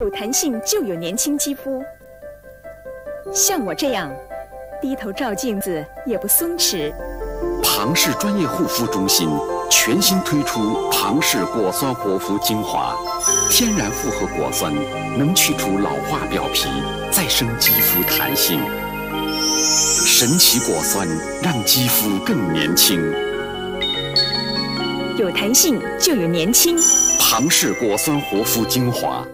有弹性就有年轻肌肤。像我这样低头照镜子也不松弛。庞氏专业护肤中心全新推出庞氏果酸活肤精华。天然复合果酸能去除老化表皮再生肌肤弹性。神奇果酸让肌肤更年轻。有弹性就有年轻。庞氏果酸活肤精华。